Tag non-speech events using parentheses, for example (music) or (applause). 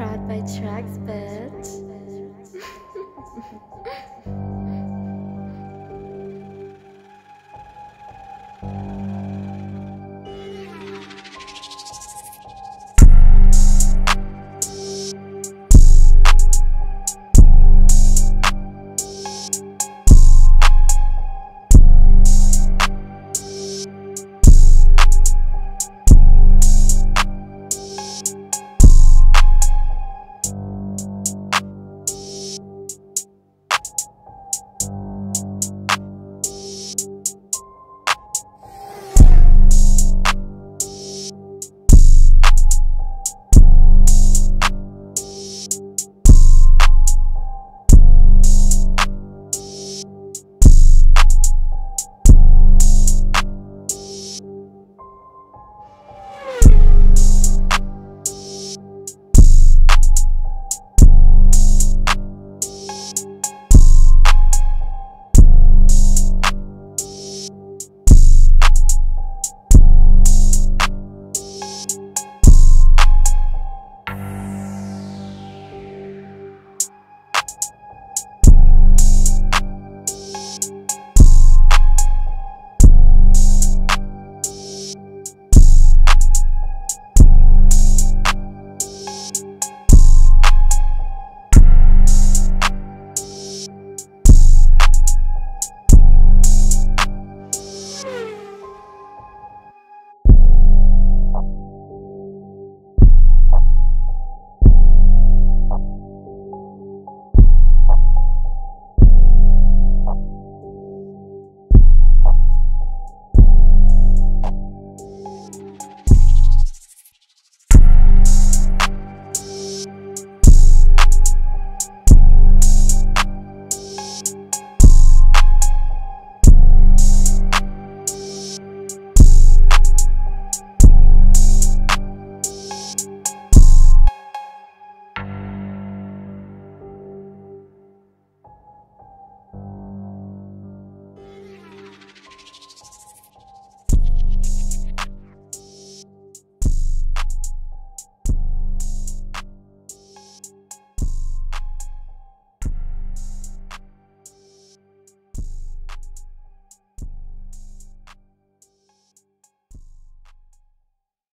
Proud by Tracks, bitch. (laughs)